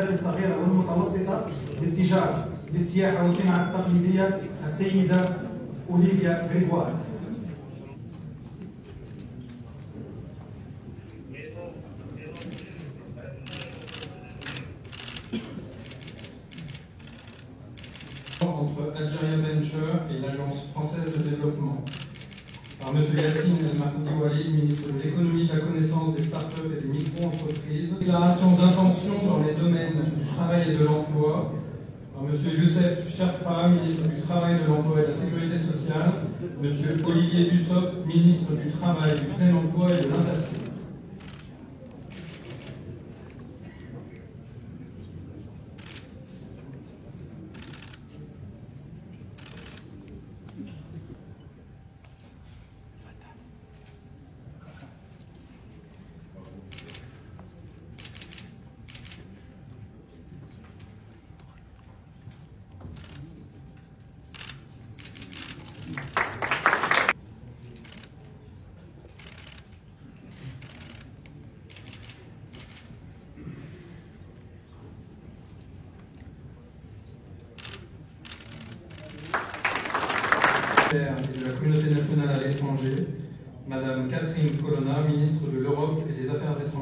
الصغيرة والمتوسطة للتجارة للسياحة والصناعة التقليدية السيدة أوليفيا غريغوار entre Algeria Venture et l'Agence française de développement. Par M. Yassine El Mahdi ministre de l'économie, des startups et des micro-entreprises. Déclaration d'intention dans les domaines du travail et de l'emploi. Par M. Youssef Sherpa, ministre du Travail, de l'Emploi et de la Sécurité sociale. M. Olivier Dussopt, ministre du Travail, du Plein Emploi et de l'Insertion. Et de la communauté nationale à l'étranger, Madame Catherine Colonna, ministre de l'Europe et des Affaires étrangères.